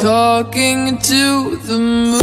talking to the moon.